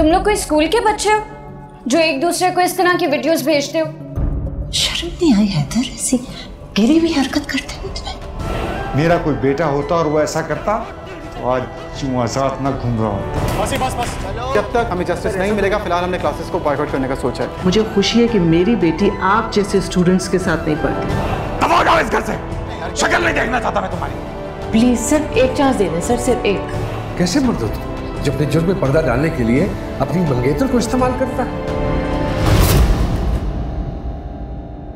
तुम लोग कोई स्कूल के बच्चे हो? जो एक दूसरे को इस तरह की वीडियोस भेजते हो? शर्म नहीं आई हैदर? ऐसी गिरी हुई हरकत करते हो तुम्हें मेरा कोई बेटा होता और वो ऐसा करता तो आज क्यों आज़ाद न घूम रहा होता बस बस बस। जब तक हमें जस्टिस नहीं मिलेगा फ़िलहाल हमने क्लासेस को बॉयकॉट करने का सोचा है। मुझे खुशी है कि मेरी बेटी आप जैसे स्टूडेंट्स के साथ नहीं पढ़ती। दबाओ जाओ इस घर से। शक्ल नहीं देखना चाहता मैं तुम्हारी। प्लीज़ सिर्फ़ एक चांस दे दें सर सिर्फ़ एक। कैसे मर्द हो तुम? जो अपने जुर्म में पर्दा डालने के लिए अपनी मंगेतर को इस्तेमाल करता है।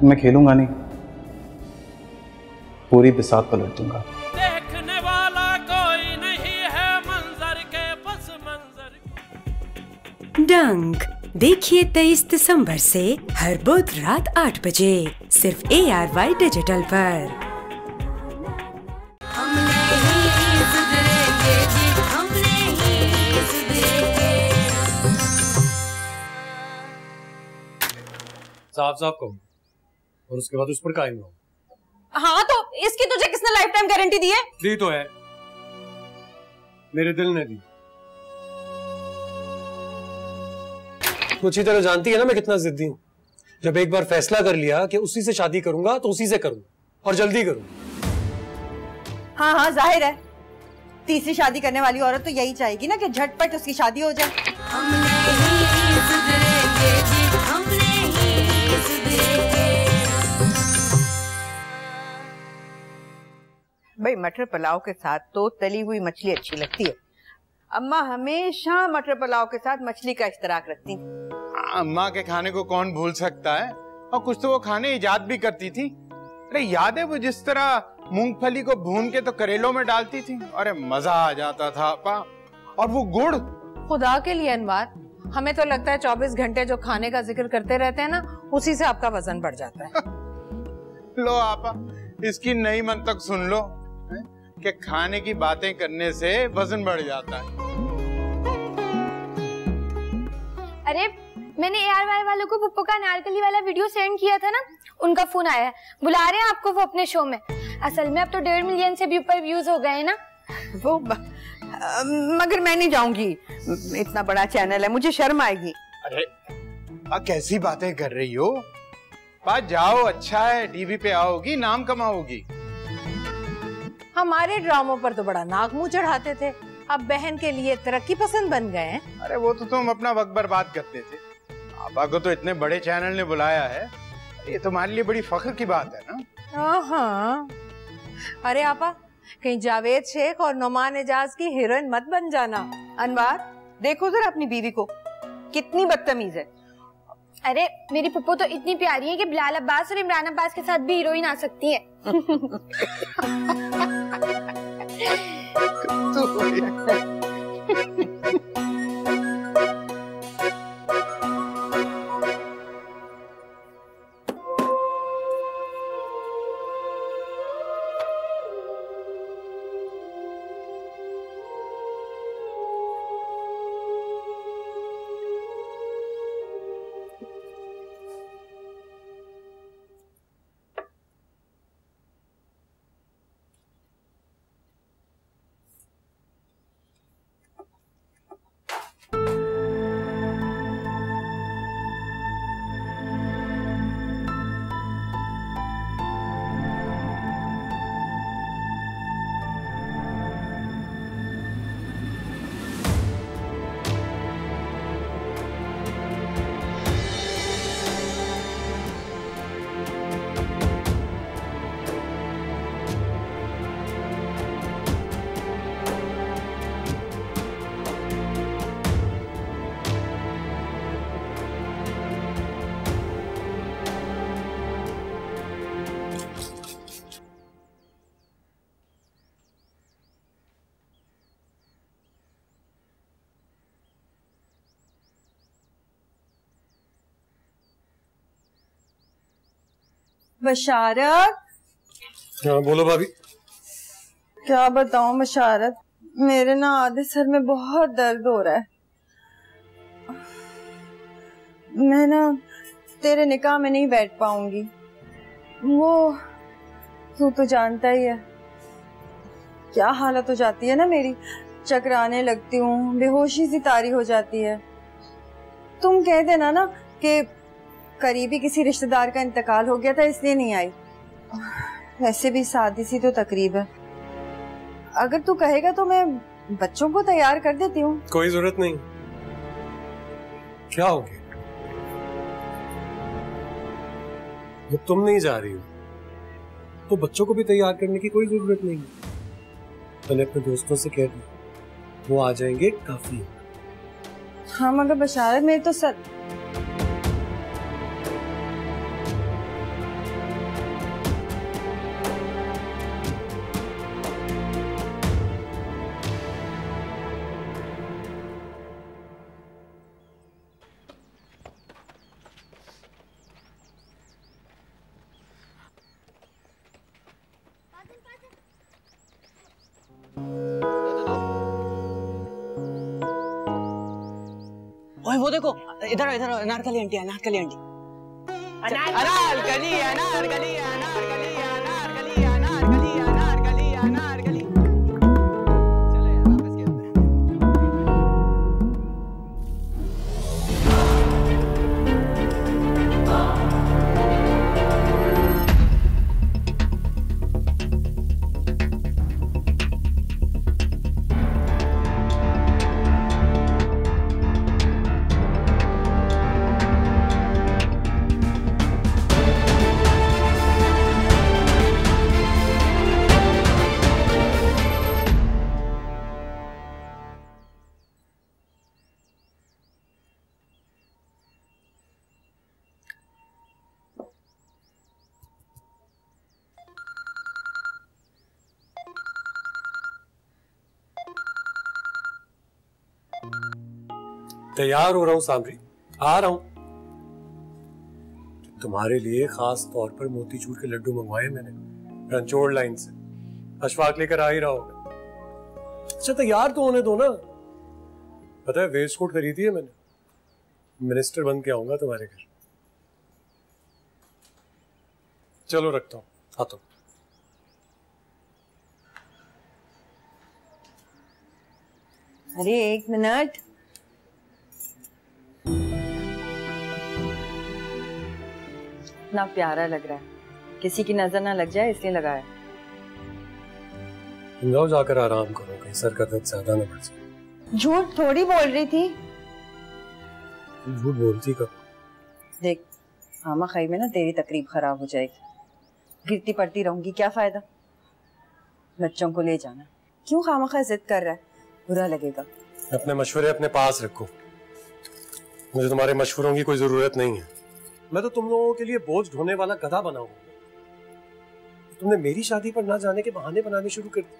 मैं खेलूँगा नहीं। पूरी बिसात पलट दूँगा देखने वाला कोई नहीं है मंजर के बस मंजर डंक देखिए 23 दिसंबर से हर बुध रात 8 बजे सिर्फ़ ए आर वाई डिजिटल पर। साफ़ साफ़ कहूँ और उसके बाद उस पर कायम रहूँ। हाँ तो इसकी तुझे किसने लाइफ टाइम गारंटी दी है? दी तो है। मेरे दिल ने दी। तू अच्छी तरह जानती है ना मैं कितना जिद्दी हूँ। जब एक बार फैसला कर लिया कि उसी से शादी करूँगा तो उसी से करूँगा और जल्दी करूँगा। हाँ हाँ ज़ाहिर है। तीसरी शादी करने वाली औरत तो यही चाहेगी ना कि झटपट उसकी शादी हो जाए। भाई मटर पुलाव के साथ तो तली हुई मछली अच्छी लगती है। अम्मा हमेशा मटर पुलाव के साथ मछली का इश्तराक रखती अम्मा के खाने को कौन भूल सकता है? और कुछ तो वो खाने इजाद भी करती थी। अरे याद है वो जिस तरह मूंगफली को भून के तो करेलों में डालती थी? अरे मज़ा आ जाता था अपा। और वो गुड़? खुदा के लिए अनवार। हमें तो लगता है 24 घंटे जो खाने का ज़िक्र करते रहते हैं ना उसी से आपका वज़न बढ़ जाता है। लो आपा इसकी नई मंतक सुन लो। कि खाने की बातें करने से वज़न बढ़ जाता है। अरे मैंने एआरवाई वालों को पुप्पो का नारकली वाला वीडियो सेंड किया था ना उनका फ़ोन आया। है बुला रहे हैं आपको वो अपने शो में। असल में अब तो डेढ़ मिलियन से भी ऊपर व्यूज़ हो गए हैं ना। वो ब- अ, मगर मैं नहीं जाऊँगी। इतना बड़ा चैनल है मुझे शर्म आएगी। अरे आ, कैसी बातें कर रही हो? बात जाओ अच्छा है टीवी पे आओगी नाम कमाओगी। हमारे ड्रामों पर तो बड़ा नाक मुँह चढ़ाते थे। अब बहन के लिए तरक्की पसंद बन गए हैं। अरे वो तो तुम अपना वक्त बर्बाद करते थे। आपा को तो इतने बड़े चैनल ने बुलाया है। ये तुम्हारे लिए बड़ी फख्र की बात है ना? हाँ अरे आपा कहीं जावेद शेख और नुमान एजाज की हीरोइन मत बन जाना। अनवार देखो जरा अपनी बीवी को। कितनी बदतमीज है। अरे, मेरी पप्पू तो इतनी प्यारी है कि बिलाल अब्बास और इमरान अब्बास के साथ भी हीरोइन आ सकती है। बशारत। हाँ बोलो भाभी। क्या बताऊँ बशारत? मेरे ना आधे सर में बहुत दर्द हो रहा है। मैं ना तेरे निकाह में नहीं बैठ पाऊँगी। वो तू तो जानता ही है। क्या हालत हो जाती है ना मेरी? चकराने लगती हूँ बेहोशी सी तारी हो जाती है। तुम कह देना ना कि करीबी किसी रिश्तेदार का इंतकाल हो गया था इसलिए नहीं आई। वैसे भी सादी सी तो तकरीब है। अगर तू कहेगा तो मैं बच्चों को तैयार कर देती हूँ। कोई ज़रूरत नहीं। क्या हो गया? जब तुम नहीं जा रही हो तो बच्चों को भी तैयार करने की कोई ज़रूरत नहीं। है मैंने अपने दोस्तों से कह दिया वो आ जाएँगे काफ़ी। हाँ मगर बशारत मेरी तो सर इधर अनारकली आंटी अनारकली आंटी। अनारकली। अनारकली तैयार हो रहा हूँ सांभरी आ रहा हूँ। तुम्हारे लिए खास तौर पर मोतीचूर के लड्डू मंगवाए मैंने रंचोड़ लाइन से। अशफाक लेकर आ ही रहा होगा। अच्छा तैयार तो होने दो ना। पता है वेस्ट कोट खरीदी है मैंने। मिनिस्टर बन के आऊँगा तुम्हारे घर। चलो, रखता हूँ। आता हूँ। अरे, एक मिनट। इतना प्यारा लग रहा है। किसी की नज़र ना लग जाए इसलिए लगाया जाओ जाकर आराम करो कहीं सर का दर्द ज़्यादा ना बढ़ जाए। झूठ थोड़ी बोल रही थी। झूठ बोलती कब? देख मामा खाई में ना तेरी तकरीब खराब हो जाएगी। गिरती पड़ती रहूँगी क्या फ़ायदा? बच्चों को ले जाना। क्यों खामा खा जिद कर रहा है? बुरा लगेगा। अपने मशवरे अपने पास रखो। मुझे तुम्हारे मशवरों की कोई ज़रूरत नहीं है। मैं तो तुम लोगों के लिए बोझ ढोने वाला गधा बना हूँ। तुमने मेरी शादी पर ना जाने के बहाने बनाने शुरू कर दिए।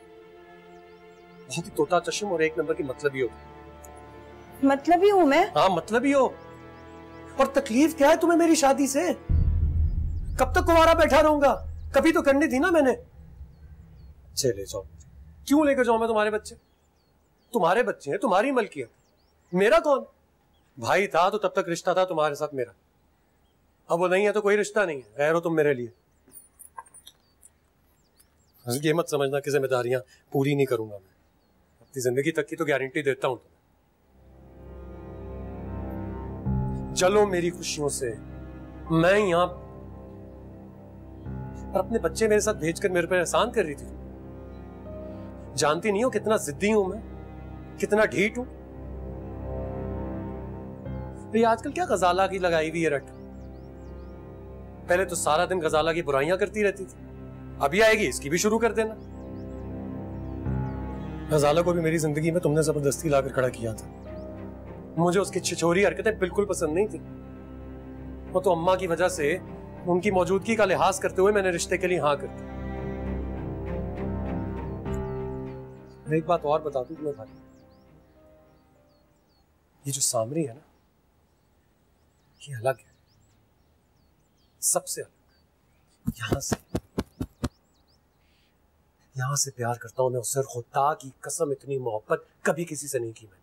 बहुत ही तोता चश्म और एक नंबर की मतलब ही हो। मतलब ही हूँ मैं? हाँ मतलब ही हो। और तकलीफ़ क्या है तुम्हें मेरी शादी से? कब तक कुमारा बैठा रहूँगा? कभी तो करनी थी ना मैंने। चले जाओ। क्यों लेकर जाऊँ मैं तुम्हारे बच्चे? तुम्हारे बच्चे हैं तुम्हारी मलकियत। मेरा कौन? भाई था तो तब तक रिश्ता था तुम्हारे साथ मेरा। अब वो नहीं है तो कोई रिश्ता नहीं है। गैर हो तुम मेरे लिए। ये मत समझना कि जिम्मेदारियाँ पूरी नहीं करूँगा मैं। अपनी ज़िंदगी तक की तो गारंटी देता हूँ तुम्हें। चलो मेरी खुशियों से, मैं यहाँ और अपने बच्चे मेरे साथ भेजकर मेरे पर एहसान कर रही थी। जानती नहीं हो कितना जिद्दी हूँ मैं, कितना ढीठ हूँ। आजकल क्या गजाला की लगाई हुई है रट? पहले तो सारा दिन गजाला की बुराइयाँ करती रहती थी। अभी आएगी, इसकी भी शुरू कर देना। गजाला को भी मेरी ज़िंदगी में तुमने ज़बरदस्ती लाकर खड़ा किया था। मुझे उसकी छिछोरी हरकतें बिल्कुल पसंद नहीं थी। वो तो अम्मा की वजह से उनकी मौजूदगी का लिहाज करते हुए मैंने रिश्ते के लिए हाँ कर दी एक बात और बता दू तुम्हें भाई। ये जो सामरी है ना, ये अलग है। सबसे अलग। यहाँ से यहाँ से प्यार करता हूँ मैं उससे खुदा की कसम इतनी मोहब्बत कभी किसी से नहीं की मैंने।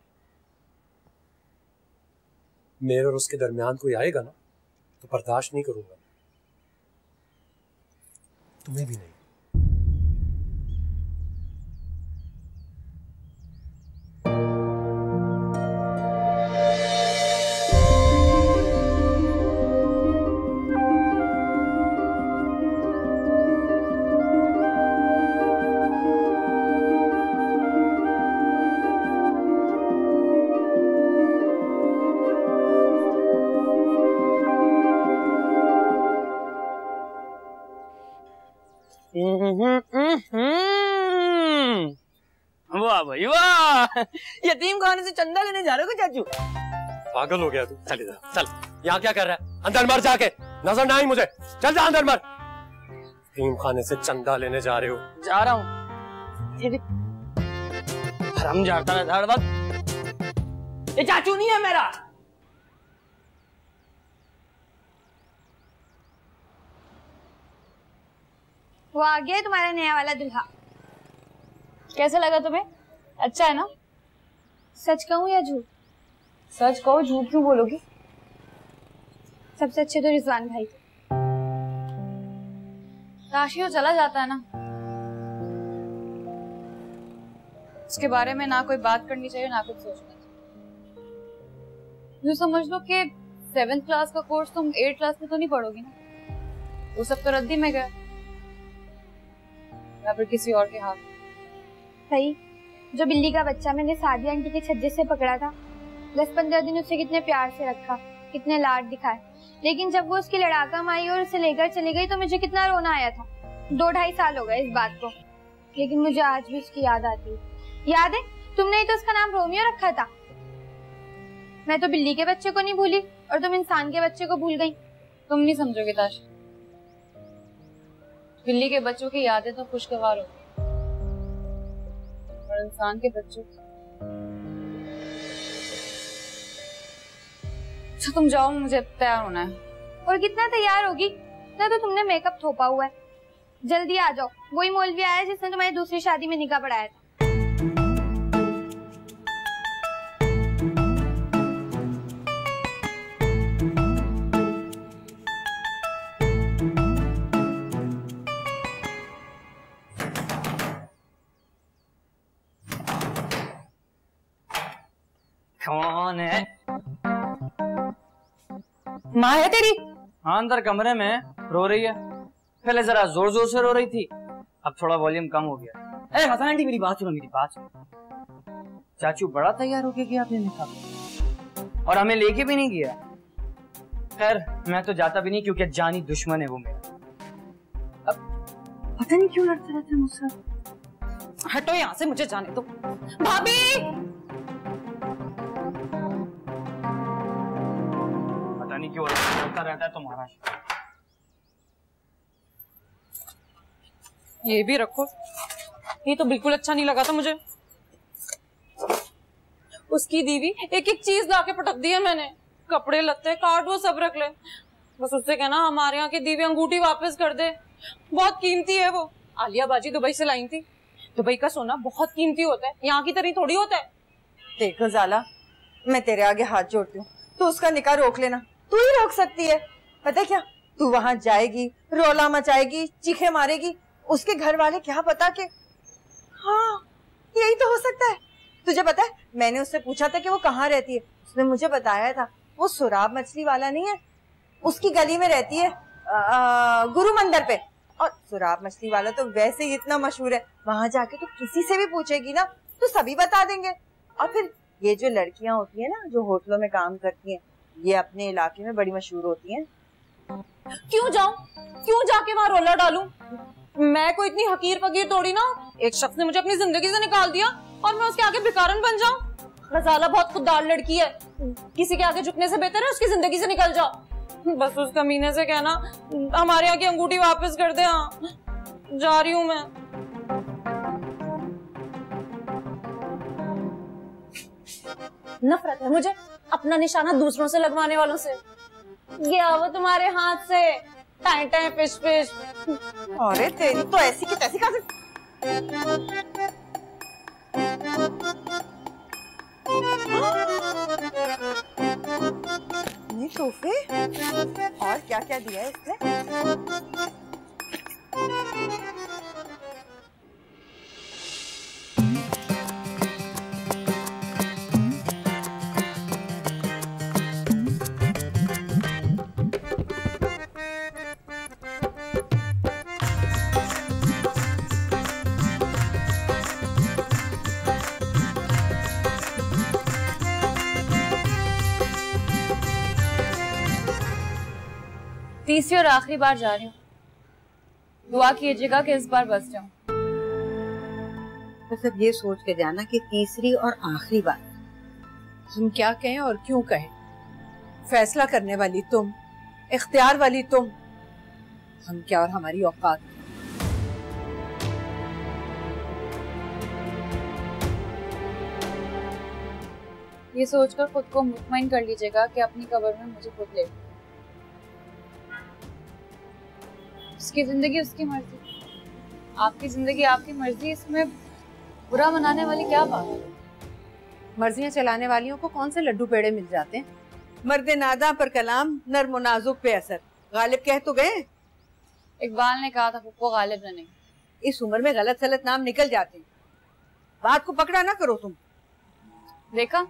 मेरे और उसके दरमियान कोई आएगा ना तो बर्दाश्त नहीं करूँगा। तुम्हें भी नहीं। यतीम खाने से चंदा लेने जा रहे हो चाचू? पागल हो गया तू। चल इधर चल। यहाँ क्या कर रहा है? अंदर मर जाके। नज़र ना आई मुझे। चल जा अंदर मर। तीन खाने से चंदा लेने जा रहे हो। जा रहा हूँ। ये हरम जाता है हर वक्त। ये चाचू नहीं है मेरा। वो आ गया तुम्हारा नया वाला दुल्हा। कैसा लगा तुम्हें? अच्छा है ना? सच कहूँ या झूठ? सच कहो झूठ क्यों बोलोगी? सबसे अच्छे तो रिजवान भाई थे। काशी चला जाता है ना। उसके बारे में ना कोई बात करनी चाहिए ना कुछ सोचना चाहिए। यूँ समझ लो कि सेवेंथ क्लास का कोर्स तुम एट क्लास में तो नहीं पढ़ोगी ना। वो सब तो रद्दी में गया। या फिर किसी और के हाथ। सही। जो बिल्ली का बच्चा मैंने सादी आंटी के छज्जे से पकड़ा था। दस पंद्रह दिन उसे कितने प्यार से रखा, कितने लाड दिखाए। लेकिन जब वो उसकी लड़ाका माई और उसे लेकर चली गई तो मुझे कितना रोना आया था। दो ढाई साल हो गए इस बात को। लेकिन मुझे आज भी उसकी याद आती है। याद है? तुमने ही तो उसका नाम रोमियो रखा था। मैं तो बिल्ली के बच्चे को नहीं भूली, और तुम इंसान के बच्चे को भूल गई। तुम नहीं समझोगे ताश बिल्ली के बच्चों की यादें तो खुशगवार होती इंसान के बच्चों की। तो तुम जाओ, मुझे तैयार होना है। और कितना तैयार होगी? ना तो तुमने मेकअप थोपा हुआ है। जल्दी आ जाओ। वही मौलवी आया जिसने तुम्हारी दूसरी शादी में निकाह पढ़ाया था। कौन है? माँ है तेरी? हाँ अंदर कमरे में रो रही है। पहले जरा ज़ोर ज़ोर से रो रही थी अब थोड़ा वॉल्यूम कम हो गया। ए हसन आंटी मेरी बात सुनो मेरी बात सुनो। चाचू बड़ा तैयार होके गया अपने निकाह और हमें लेके भी नहीं गया। खैर मैं तो जाता भी नहीं क्योंकि जानी दुश्मन है वो मेरा। अब पता नहीं क्यों लड़ते रहते हैं मुझसे। हटो यहाँ से मुझे जाने दो। भाभी! नहीं क्यों लड़ता रहता है तुम्हारा। ये भी रखो। ये तो बिल्कुल अच्छा नहीं लगा था मुझे। उसकी दीवी एक एक चीज़ ला के पटक दी है मैंने। कपड़े लत्ते कार्ड वो सब रख ले। बस उससे कहना हमारे यहाँ की दीवी अंगूठी वापस कर दे। बहुत कीमती है वो। आलिया बाजी दुबई से लाई थी। दुबई का सोना बहुत कीमती होता है। यहाँ की तरह थोड़ी होता है। देखो जाला मैं तेरे आगे हाथ जोड़ती हूँ। तो उसका निकाह रोक लेना। तू ही रोक सकती है। पता क्या? तू वहाँ जाएगी रोला मचाएगी चीखे मारेगी उसके घर वाले क्या पता के हाँ यही तो हो सकता है। तुझे पता है मैंने उससे पूछा था कि वो कहाँ रहती है। उसने मुझे बताया था वो सुराब मछली वाला नहीं है। उसकी गली में रहती है आ, गुरु मंदिर पे। और सुराब मछली वाला तो वैसे ही इतना मशहूर है। वहाँ जाके तो किसी से भी पूछेगी ना तो सभी बता देंगे। और फिर ये जो लड़कियाँ होती है ना जो होटलों में काम करती हैं ये अपने इलाके में बड़ी मशहूर होती हैं। क्यों जाऊँ? क्यों जाके वहाँ रोला डालूं? मैं कोई इतनी हकीर फकीर तोड़ी ना? एक शख्स ने मुझे अपनी ज़िंदगी से निकाल दिया और मैं उसके आगे भिकारन बन जाऊँ? गजाला बहुत खुददार लड़की है। किसी के आगे झुकने से बेहतर है उसकी ज़िंदगी से निकल जाओ। बस उस कमीने से कहना, हमारे यहाँ की अंगूठी वापस कर दे हाँ। जा रही हूँ मैं। नफरत है मुझे। अपना निशाना दूसरों से लगवाने वालों से। गया वो तुम्हारे हाथ से। टाइ टाइ फ़िश फ़िश अरे तेरी तो ऐसी की तैसी नहीं तोहफे और क्या क्या दिया है इसने? तीसरी और आखिरी बार जा रही हूँ। दुआ कीजिएगा कि इस बार बच जाऊँ। बस अब ये सोच के जाना कि तीसरी और आखिरी बात हम क्या कहें और क्यों कहें? फैसला करने वाली तुम इख्तियार वाली तुम हम क्या और हमारी औकात? ये सोचकर खुद को मुतमिन कर लीजिएगा कि अपनी कब्र में मुझे खुद ले। उसकी ज़िंदगी उसकी मर्ज़ी। आपकी ज़िंदगी आपकी मर्ज़ी इसमें बुरा मनाने वाली क्या बात है? मर्जियाँ चलाने वालियों को कौन से लड्डू पेड़े मिल जाते हैं? मर्द नादा पर कलाम नर्म नाजुक पे असर। गालिब कह तो गए। इकबाल ने कहा था फुप्पो गालिब ने नहीं। इस उम्र में गलत सलत नाम निकल जाते हैं। बात को पकड़ा ना करो तुम। देखा?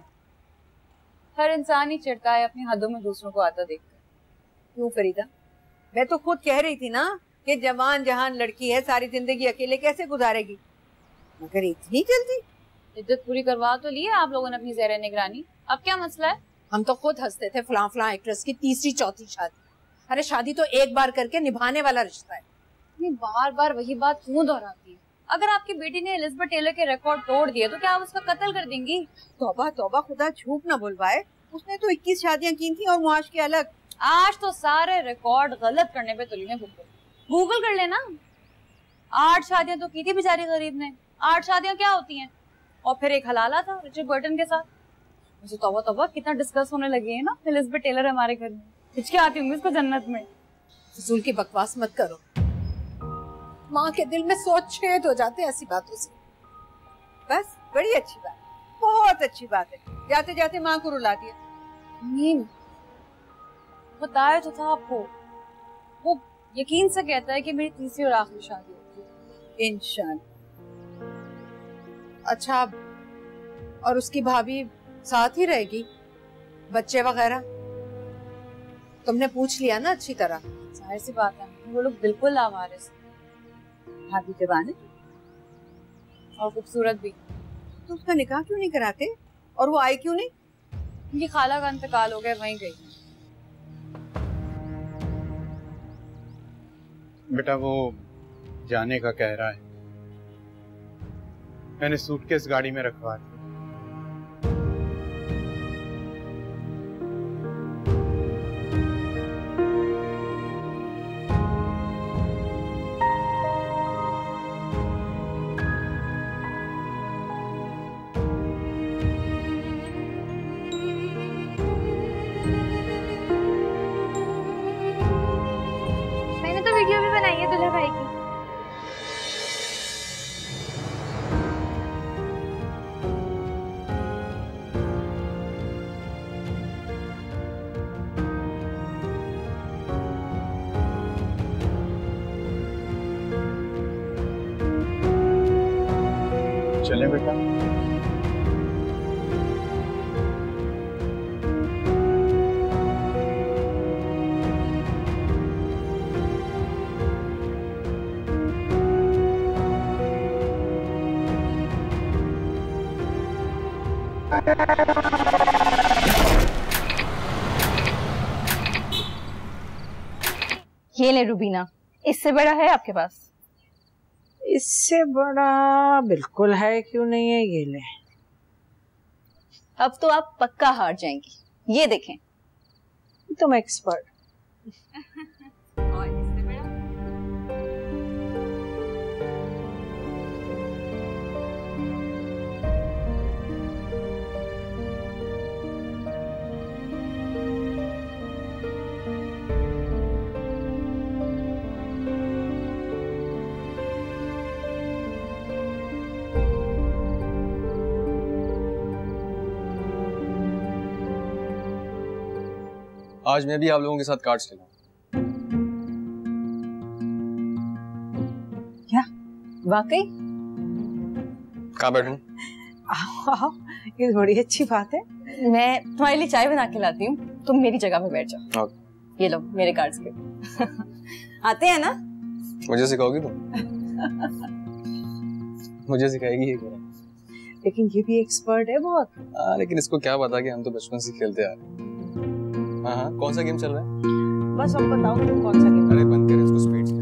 हर इंसान ही चिढ़ता है अपनी हदों में दूसरों को आता देखकर। क्यों फरीदा? मैं तो खुद कह रही थी ना कि जवान जहान लड़की है सारी ज़िंदगी अकेले कैसे गुजारेगी? मगर इतनी जल्दी? इज़्ज़त पूरी करवा तो ली है आप लोगों ने अपनी जेर निगरानी। अब क्या मसला है? हम तो खुद हँसते थे फलां फलां एक्ट्रेस की तीसरी चौथी शादी। अरे शादी तो एक बार करके निभाने वाला रिश्ता है। नहीं बार बार वही बात क्यों दोहराती है? अगर आपकी बेटी ने एलिजाबेथ टेलर के रिकॉर्ड तोड़ दिए तो क्या आप उसका कत्ल कर देंगी? तोबा तोबा खुदा झूठ ना बुलवाए। उसने तो 21 शादियाँ की थी और मुआश के अलग। आज तो सारे रिकॉर्ड गलत करने पे तुली गूगल गूगल कर लेना। आठ शादियाँ तो की थी बेचारी गरीब ने। आठ शादियाँ क्या होती हैं? और फिर एक हलाला था रिचर्ड बर्टन के साथ। मुझे तौबा तौबा कितना डिस्कस होने लगी है ना? एलिजाबेथ टेलर हमारे घर में। हिचके आती होंगी इसको जन्नत में। फजूल की बकवास मत करो। माँ के दिल में सोच छेद हो जाते ऐसी बातों से। बस, बड़ी अच्छी बात। बहुत अच्छी बात है। जाते जाते माँ को रुला दिया। नीम बताया तो था आपको, वो यकीन से कहता है कि मेरी तीसरी और आखिरी शादी होगी इंशाल्लाह। अच्छा और उसकी भाभी साथ ही रहेगी? बच्चे वगैरह? तुमने पूछ लिया ना अच्छी तरह। ज़ाहिर सी बात है, वो लोग बिल्कुल लावारिस। भाभी जवान और खूबसूरत भी। तो उसका निकाह क्यों नहीं कराते? और वो आई क्यों नहीं? उनकी खाला का इंतकाल हो गया, वहीं गई। बेटा वो जाने का कह रहा है। मैंने सूटकेस गाड़ी में रखवा दी ले रूबीना? इससे बड़ा है आपके पास? इससे बड़ा बिल्कुल है क्यों नहीं है ये ले। अब तो आप पक्का हार जाएँगी। ये देखें। तुम एक्सपर्ट आज मैं भी आप लोगों के साथ कार्ड्स खेलूं क्या? वाकई? कहाँ बैठूं? आओ, आओ, ये बड़ी अच्छी बात है। मैं तुम्हारे लिए चाय बना के लाती हूँ। तुम मेरी जगह पे बैठ जाओ। ये लो मेरे कार्ड्स के। आते हैं ना? मुझे सिखाओगी तुम? मुझे सिखाएगी ये लेकिन ये भी एक्सपर्ट है बहुत। हाँ लेकिन इसको क्या पता कि हम तो बचपन से खेलते आ रहे हैं। हाँ हाँ कौन सा गेम चल रहा है? बस अब बताओ तुम कौन सा गेम अरे बंद करें इसको स्पीड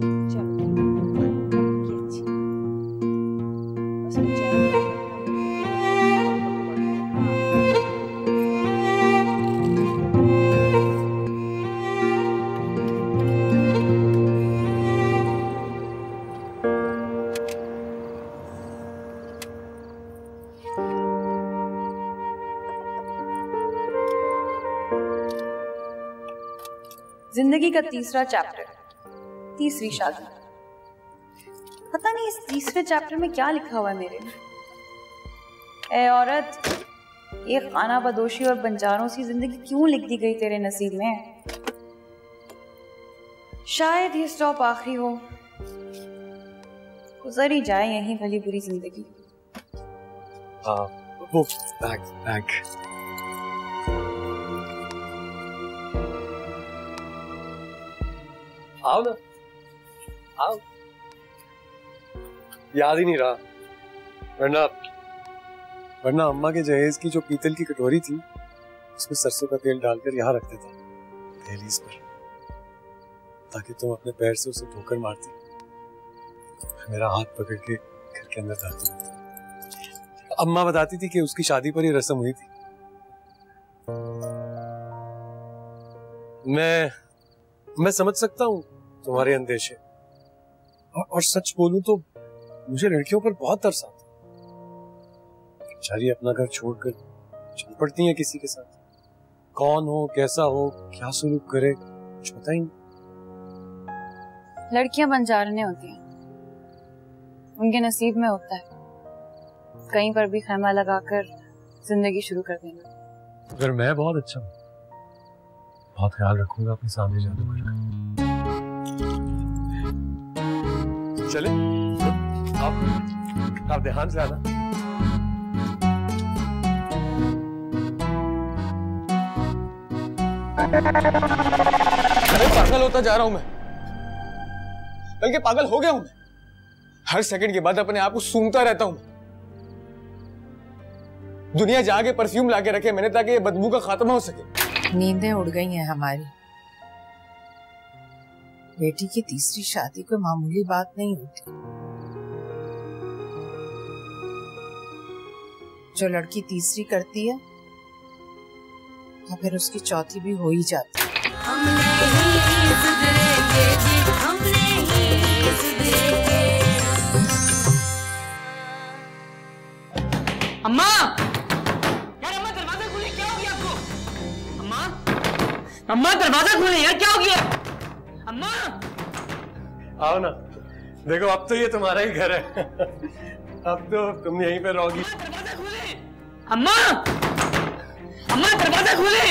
ज़िंदगी का तीसरा चैप्टर तीसरी शादी। पता नहीं इस तीसरे चैप्टर में क्या लिखा हुआ है मेरे ए औरत एक खाना बदोशी और बंजारों सी ज़िंदगी क्यों लिख दी गई तेरे नसीब में? शायद ये स्टॉप आखिरी हो। गुजर ही जाए यही भली बुरी ज़िंदगी। हाँ वो बैग बैग आओ ना। आओ। याद ही नहीं रहा। वरना वरना अम्मा के जहेज की जो पीतल की कटोरी थी, उसमें सरसों का तेल डालकर यहाँ रखते थे। दहलीज पर। ताकि तुम अपने पैर से उसे ठोकर मारती। मेरा हाथ पकड़ के घर के अंदर दाखिल अम्मा बताती थी कि उसकी शादी पर ही रस्म हुई थी। मैं मैं समझ सकता हूँ तुम्हारे अंदेशे। और, और सच बोलूँ तो मुझे लड़कियों पर बहुत तरस आता बेचारी अपना घर छोड़कर चल पड़ती हैं किसी के साथ। कौन हो कैसा हो क्या सलूक करे कुछ पता ही नहीं। लड़कियाँ बंजारने होती हैं। उनके नसीब में होता है। कहीं पर भी खैमा लगाकर ज़िंदगी शुरू कर देना। अगर मैं बहुत अच्छा हूँ बहुत ख्याल रखूँगा अपने सामने जाने वाले चले। आप आप ध्यान से आना। अरे पागल होता जा रहा हूँ मैं। बल्कि पागल हो गया हूँ मैं। हर सेकंड के बाद अपने आप को सूंघता रहता हूँ दुनिया जाके परफ्यूम लाके रखे मैंने ताकि ये बदबू का खात्मा हो सके। नींदें उड़ गई हैं हमारी। बेटी की तीसरी शादी कोई मामूली बात नहीं होती। जो लड़की तीसरी करती है तो फिर उसकी चौथी भी हो ही जाती है। अम्मा! अम्मा, दरवाज़ा खोले, क्या हो गया आपको? अम्मा! अम्मा, दरवाज़ा खोले, यार क्या हो गया? अम्मा! आओ ना। देखो अब तो ये तुम्हारा ही घर है। अब तो तुम यहीं पे रहोगी। अम्मा अम्मा! दरवाज़ा खोले।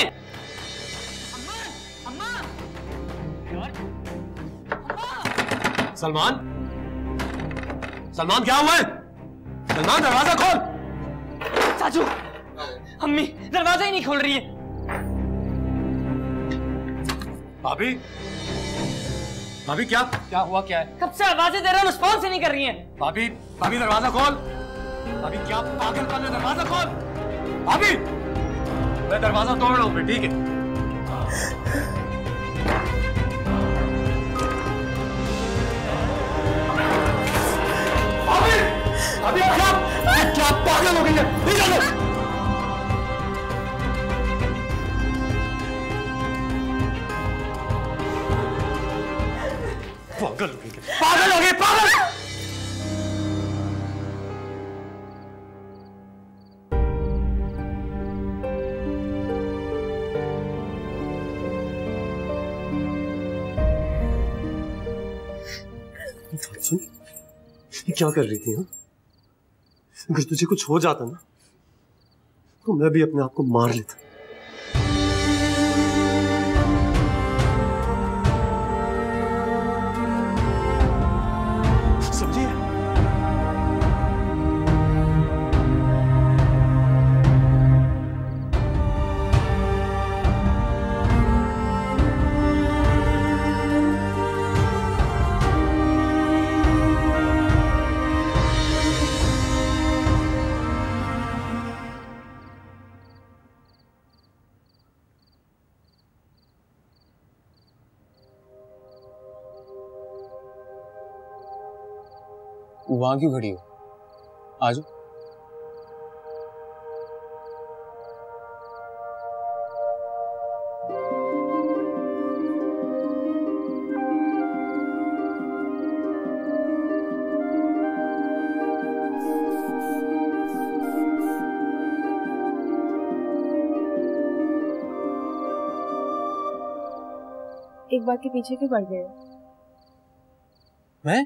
सलमान? सलमान क्या हुआ है? सलमान दरवाज़ा खोल। चाचू अम्मी दरवाज़ा ही नहीं खोल रही है। भाभी भाभी क्या? क्या हुआ क्या है? कब से आवाज़ें दे रहा हूँ? रिस्पॉन्स ही नहीं कर रही है। भाभी भाभी दरवाज़ा खोल। भाभी क्या पागल है? दरवाज़ा खोल। भाभी मैं दरवाज़ा तोड़ रहा हूँ फिर ठीक है? भाभी भाभी क्या क्या पागल हो गई है? निकलो। पागल हो पागल हो गई, पागल! क्या कर रही थी हाँ? अगर तुझे कुछ हो जाता ना तो मैं भी अपने आप को मार लेता। वहाँ क्यों खड़ी हो? आज एक बार के पीछे क्यों पड़ गए मैं?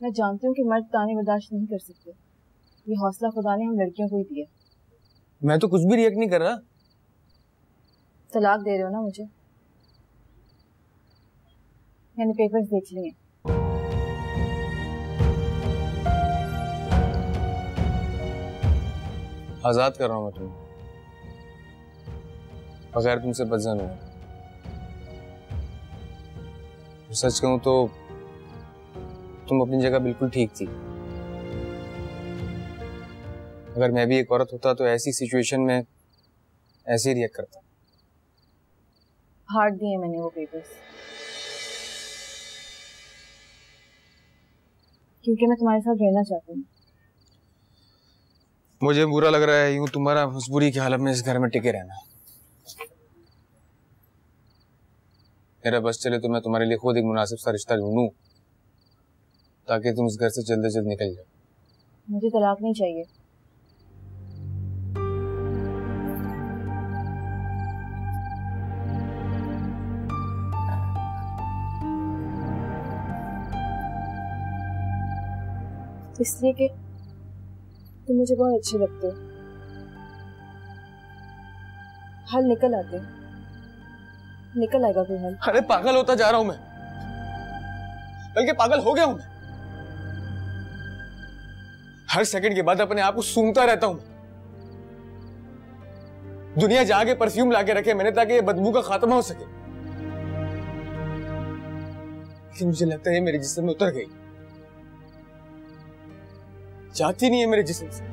मैं जानती हूँ कि मर्द ताने बर्दाश्त नहीं कर सकते। ये हौसला खुदा ने हम लड़कियों को ही दिया। मैं तो कुछ भी रिएक्ट नहीं कर रहा। तलाक दे रहे हो ना मुझे? मैंने पेपर्स देख लिए आज़ाद कर रहा हूँ मैं तुम्हें। बगैर तुमसे बदजन हुआ सच कहूँ तो तुम अपनी जगह बिल्कुल ठीक थी। अगर मैं भी एक औरत होता तो ऐसी सिचुएशन में ऐसे ही रिएक्ट करता। फाड़ दिए मैंने वो पेपर्स क्योंकि मैं तुम्हारे साथ रहना चाहती हूँ। मुझे बुरा लग रहा है यूँ तुम्हारा मजबूरी की हालत में इस घर में टिके रहना। मेरा बस चले तो मैं तुम्हारे लिए खुद एक मुनासिब सा रिश्ता ढूंढूं। ताकि तुम इस घर से जल्द से जल्द निकल जाओ। मुझे तलाक नहीं चाहिए। इसलिए कि तुम मुझे बहुत अच्छे लगते हो। हल निकल आते निकल आएगा कोई हल। अरे पागल होता जा रहा हूँ मैं। बल्कि पागल हो गया हूँ मैं। हर सेकंड के बाद अपने आप को सूंघता रहता हूँ। दुनिया जाके परफ्यूम लाके रखे मैंने ताकि ये बदबू का खात्मा हो सके। लेकिन मुझे लगता है मेरे जिस्म में उतर गई। जाती नहीं है मेरे जिस्म से।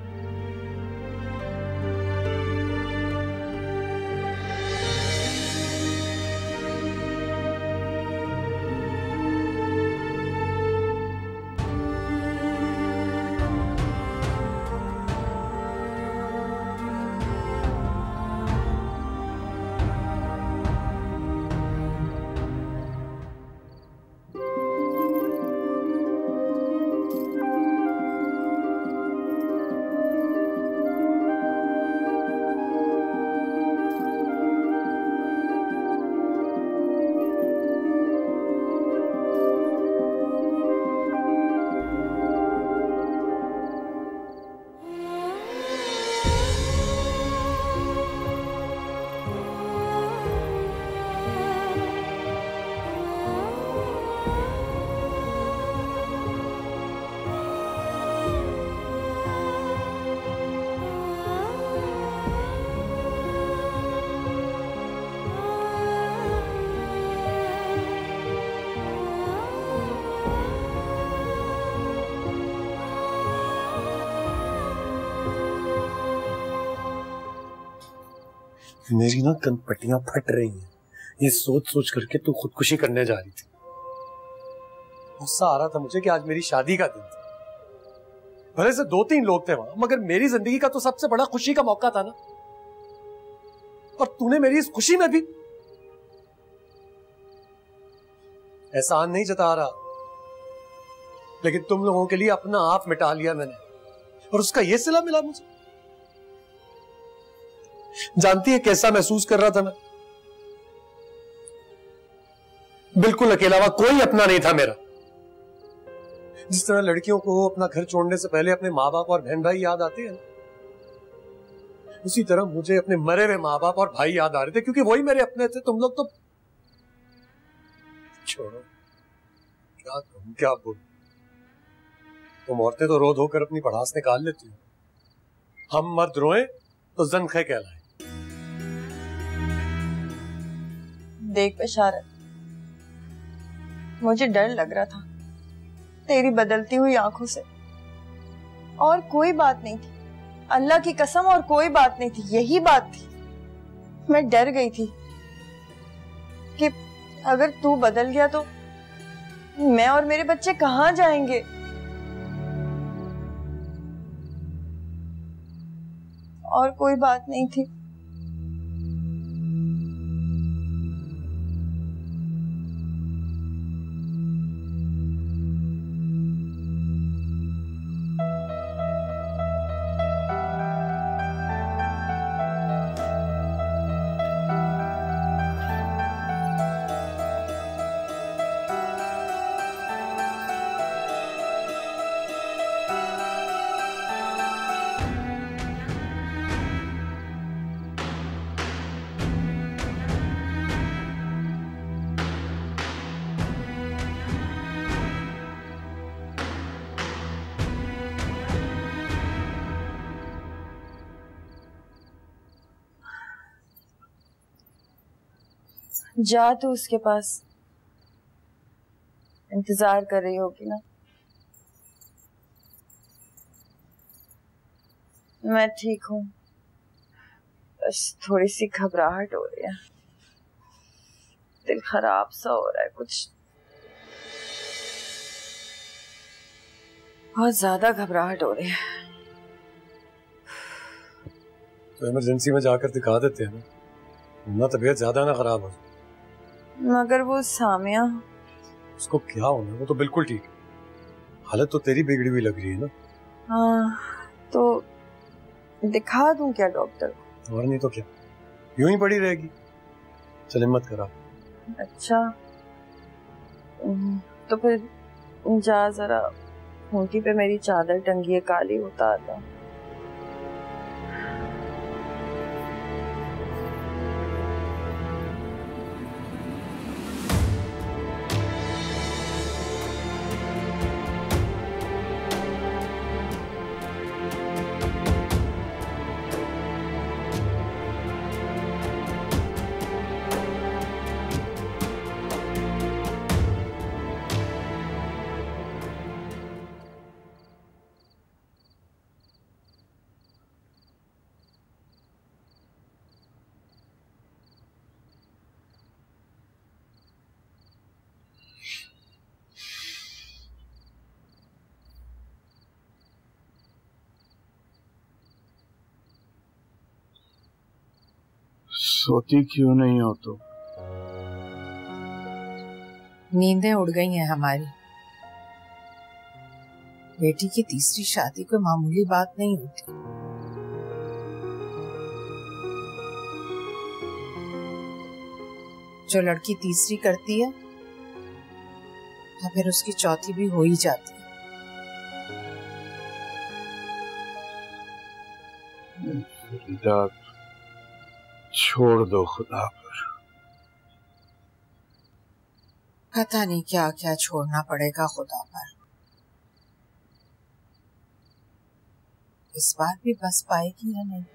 मेरी ना कनपट्टियाँ फट रही हैं। ये सोच सोच करके तू खुदकुशी करने जा रही थी। गुस्सा आ रहा था मुझे कि आज मेरी शादी का दिन था। भले से दो तीन लोग थे वहाँ, मगर मेरी ज़िंदगी का तो सबसे बड़ा खुशी का मौका था ना। और तूने मेरी इस खुशी में भी। एहसान नहीं जता रहा। लेकिन तुम लोगों के लिए अपना आप मिटा लिया मैंने। और उसका यह सिला मिला मुझे। जानती है कैसा महसूस कर रहा था मैं? बिल्कुल अकेला हुआ, कोई अपना नहीं था मेरा। जिस तरह लड़कियों को अपना घर छोड़ने से पहले अपने माँ बाप और बहन भाई याद आते हैं उसी तरह मुझे अपने मरे हुए माँ बाप और भाई याद आ रहे थे, क्योंकि वही मेरे अपने थे, तुम लोग तो छोड़ो। क्या कहूँ, क्या बोल? तुम औरतें तो रो धो कर अपनी पढ़ास निकाल लेती हो। हम मर्द रोए तो जनखे कहलाए। देख बशारत मुझे डर लग रहा था। तेरी बदलती हुई आँखों से। और कोई बात नहीं थी। अल्लाह की कसम और कोई बात नहीं थी। यही बात थी। मैं डर गई थी कि अगर तू बदल गया तो मैं और मेरे बच्चे कहाँ जाएँगे? और कोई बात नहीं थी। जा तू उसके पास। इंतज़ार कर रही होगी ना। मैं ठीक हूँ। बस थोड़ी सी घबराहट हो रही है। दिल खराब सा हो रहा है कुछ। बहुत ज़्यादा घबराहट हो रही है। तो इमरजेंसी में जाकर दिखा देते हैं ना। तबीयत ज़्यादा ना खराब हो जाए। मगर वो सामिया। उसको क्या होना? वो तो बिल्कुल ठीक है। हालत तो तेरी बिगड़ी हुई लग रही है ना? हाँ तो दिखा दूँ क्या डॉक्टर और नहीं तो क्या? यूँ ही पड़ी रहेगी। चल हिम्मत करा। अच्छा। तो फिर जा जरा खूंटी पे मेरी चादर टंगी है काली उतार दो। सोती क्यों नहीं हो तो? नींदें उड़ गई हैं हमारी। बेटी की तीसरी शादी कोई मामूली बात नहीं होती। जो लड़की तीसरी करती है तो फिर उसकी चौथी भी हो ही जाती है। फरीदा छोड़ दो खुदा पर। पता नहीं क्या क्या छोड़ना पड़ेगा खुदा पर। इस बार भी बस पाएगी या नहीं?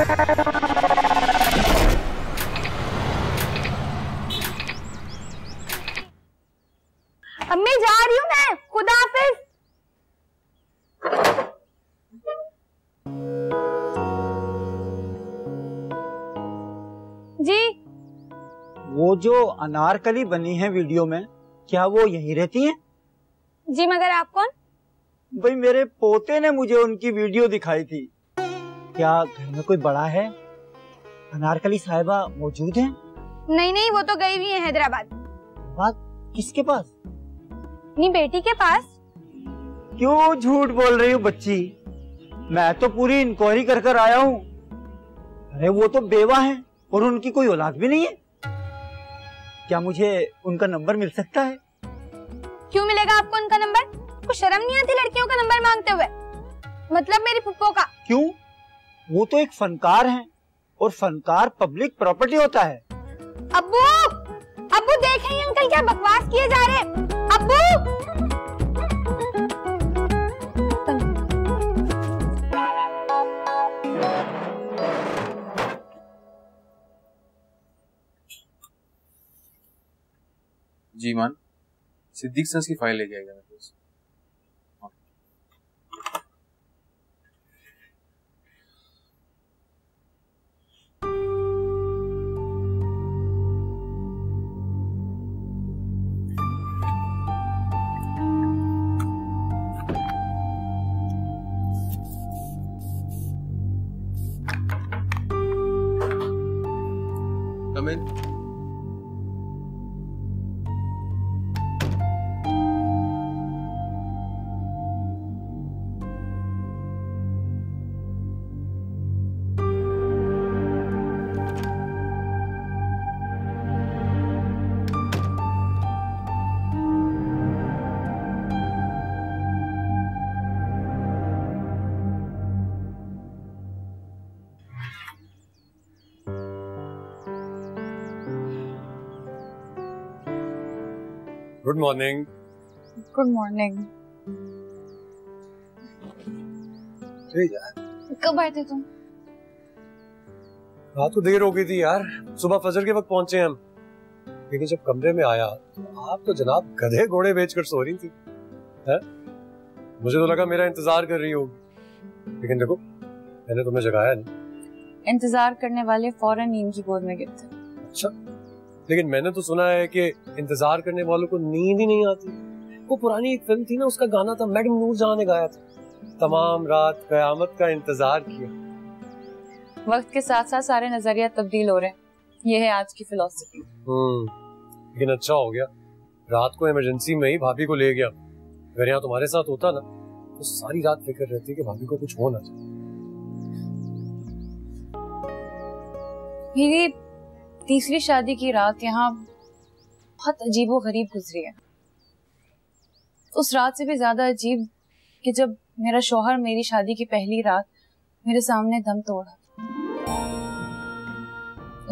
अम्मी जा रही हूँ मैं। खुदा हाफिज। जी। वो जो अनारकली बनी है वीडियो में क्या वो यहीं रहती हैं? जी मगर आप कौन? भाई मेरे पोते ने मुझे उनकी वीडियो दिखाई थी। क्या घर में कोई बड़ा है? अनारकली साहिबा मौजूद है? नहीं नहीं वो तो गई हुई है हैदराबाद। बात किसके पास? अपनी बेटी के पास। क्यों झूठ बोल रही हूँ बच्ची? मैं तो पूरी इंक्वायरी कर कर आया हूँ। अरे वो तो बेवा है और उनकी कोई औलाद भी नहीं है। क्या मुझे उनका नंबर मिल सकता है? क्यों मिलेगा आपको उनका नंबर? कुछ शर्म नहीं आती लड़कियों का नंबर मांगते हुए? मतलब मेरी फुप्पो का। क्यों? वो तो एक फनकार हैं और फनकार पब्लिक प्रॉपर्टी होता है। अब्बू! अब्बू देखें ये अंकल क्या बकवास किए जा रहे हैं? अब्बू! जी मान सिद्दीक सर की फ़ाइल लेके आएगा मेरे गुड मॉर्निंग गुड मॉर्निंग कब आए थे तुम? रात को देर हो गई थी यार। सुबह फजर के वक्त पहुँचे हम। लेकिन जब कमरे में आया तो आप तो जनाब गधे घोड़े बेचकर सो रही थी। है? मुझे तो लगा मेरा इंतज़ार कर रही होगी। लेकिन देखो मैंने तुम्हें जगाया नहीं। इंतज़ार करने वाले फ़ौरन नींद की गोद में गिरते। अच्छा। लेकिन मैंने तो सुना है कि इंतज़ार करने वालों को नींद ही नहीं आती। वो पुरानी एक फ़िल्म थी ना उसका गाना था मैडम नूर जहाँ ने गाया था। तमाम रात कयामत का इंतज़ार किया। वक्त के साथ साथ सारे नज़रिया तब्दील हो रहे हैं। ये है आज की फिलोसफी हम्म लेकिन अच्छा हो गया। रात को इमरजेंसी में ही भाभी को ले गया। अगर यहाँ तुम्हारे साथ होता ना तो सारी रात फ़िक्र रहती कि भाभी को कुछ हो ना जाए। तीसरी शादी की रात यहाँ बहुत अजीब गरीब गुजरी है। उस रात से भी ज़्यादा अजीब कि जब मेरा शौहर मेरी शादी की पहली रात मेरे सामने दम तोड़ा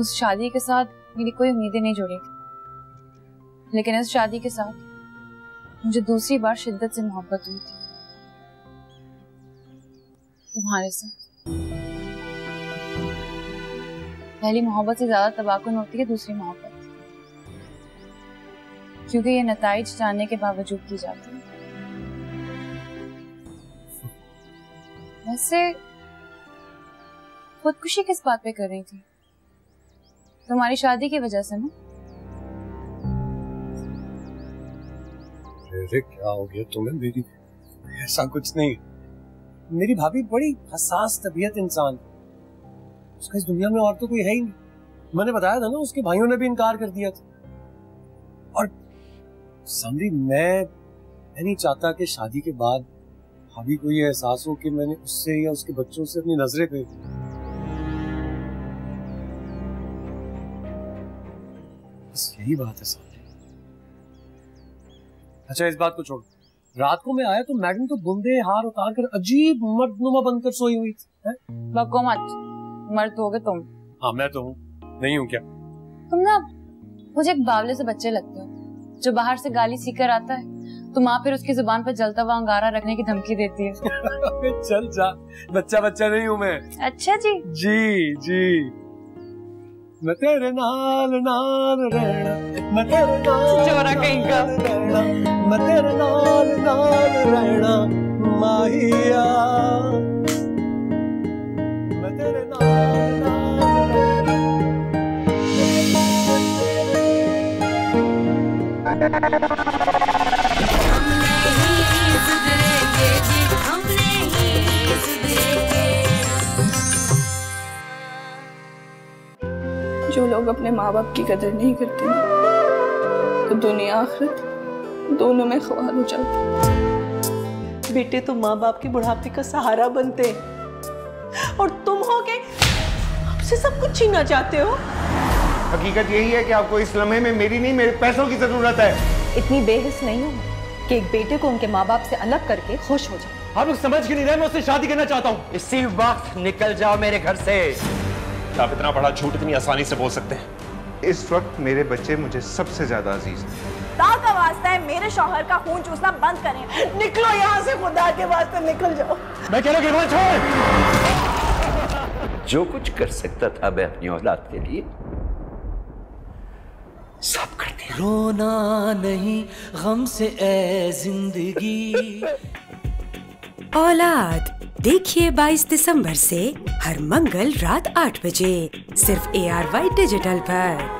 उस शादी के साथ मेरी कोई उम्मीदें नहीं जुड़ी थी। लेकिन इस शादी के साथ मुझे दूसरी बार शिद्दत से मोहब्बत हुई थी। तुम्हारे साथ। पहली मोहब्बत से ज़्यादा तबाकुन होती है दूसरी मोहब्बत। क्योंकि ये नतज जानने के बावजूद की जाती है। वैसे, खुदकुशी किस बात पे कर रही थी? तुम्हारी शादी की वजह से ना? अरे, क्या हो गया तुम्हें? मेरी ऐसा कुछ नहीं। मेरी भाभी बड़ी हसास तबीयत इंसान उसका इस दुनिया में और तो कोई है ही नहीं। मैंने बताया था ना, उसके भाइयों ने भी इनकार कर दिया था। और समझी, मैं मैं नहीं चाहता कि शादी के बाद भाभी को ये एहसास हो कि मैंने उससे या उसके बच्चों से अपनी नज़रें फेर बस यही बात है सामने। अच्छा इस बात को छोड़। रात को मैं आया तो मैडम तो बुंदे हार उतार कर अजीब मर्दनुमा बनकर सोई हुई थी? बको मत मर्द हो गए तुम। हाँ मैं तो हूँ। नहीं हूँ क्या? तुम ना मुझे एक बावले से बच्चे लगते हो जो बाहर से गाली सीकर आता है। तो माँ फिर उसकी ज़ुबान पर जलता हुआ अंगारा रखने की धमकी देती है। चल जा। बच्चा बच्चा नहीं हूँ मैं। अच्छा जी। जी जी। मैं तेरे नाल नाल रहना मैं तेरे नाल चोरा कहीं का। रहना मैं तेरे नाल नाल रहना माहिया। जो लोग अपने माँ बाप की कदर नहीं करते तो दुनिया आखिरत दोनों में ख्वार हो जाती बेटे तो माँ बाप के बुढ़ापे का सहारा बनते हैं। और तुम हो के हमसे सब कुछ छीनना चाहते हो। हकीकत यही है कि आपको इस लम्हे में मेरी नहीं मेरे पैसों की ज़रूरत है। इतनी बेहिस नहीं हूँ कि एक बेटे को उनके माँ बाप से अलग करके खुश हो जाए आप लोग समझ के नहीं रहे मैं उससे शादी करना चाहता हूँ। इसी वक्त निकल जाओ मेरे घर से। आप इतना बड़ा झूठ इतनी आसानी से बोल सकते हैं। इस वक्त मेरे बच्चे मुझे सबसे ज़्यादा अज़ीज़ हैं। का वास्ता है मेरे शौहर का खून चूसना बंद करें। निकलो यहाँ से खुदा के वास्ते निकल जाओ। मैं कह रहा हूँ छोड़। जो कुछ कर सकता था मैं अपनी औलाद के लिए सब कर दिया रोना नहीं, गम से ए ज़िंदगी। औलाद, देखिए 22 दिसंबर से हर मंगल रात 8 बजे, सिर्फ़ ए आर वाई डिजिटल पर।